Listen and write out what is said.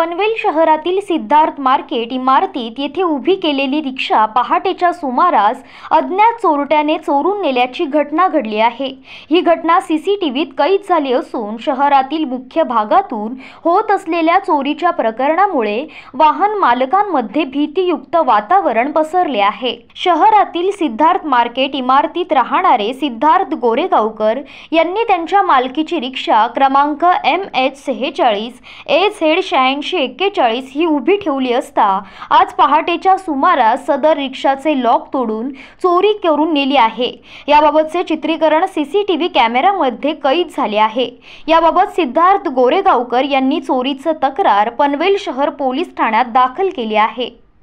पनवेल शहरातील सिद्धार्थ मार्केट इमारतीत येथे उभी केलेली रिक्षा पहाटेच्या सुमारास अज्ञात चोरट्याने चोरून नेल्याची घटना घडली आहे. ही घटना सी सी टी व्हीत कैद झाली असून शहरातील मुख्य भागातून होत असलेल्या चोरीच्या प्रकरणामुळे वाहन मालकांमध्ये भीतीयुक्त वातावरण पसरले आहे. शहरातील सिद्धार्थ मार्केट इमारतीत राहणारे सिद्धार्थ गोरेगावकर यांनी त्यांच्या मालकीची रिक्षा क्रमांक एम एच सेहेचाळीस ए झेड शहाऐंशी एक्केचाळीस ही उभी ठेवली असता आज पहाटेच्या सुमारास सदर रिक्षाचे लॉक तोडून चोरी करून नेली आहे. याबाबतचे चित्रीकरण सीसीटीव्ही कॅमेऱ्यामध्ये कैद झाले आहे. याबाबत सिद्धार्थ गोरेगावकर यांनी चोरीचं तक्रार पनवेल शहर पोलीस ठाण्यात दाखल केली आहे.